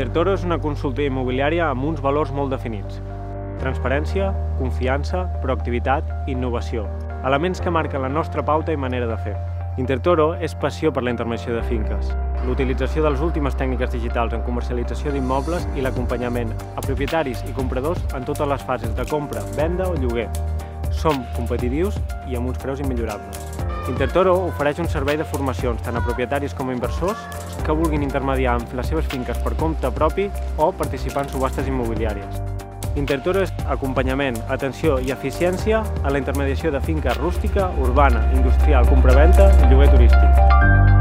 Intertoro és una consulta immobiliària amb uns valors molt definits. Transparència, confiança, proactivitat innovació. Elements que marquen la nostra pauta i manera de fer. Intertoro és passió per la intervenció de finques, l'utilització de les últimes tècniques digitals en comercialització d'immobles i l'acompanyament a propietaris i compradors en totes les fases de compra, venda o lloguer. Som competitius i amb uns preus immillorables. Intertoro ofereix un servei de formacions tant a propietaris com a inversors que vulguin intermediar amb les seves finques per compte propi o participar en subhastes immobiliàries. Intertoro és acompanyament, atenció i eficiència a la intermediació de finca rústica, urbana, industrial, compraventa i lloguer turístic.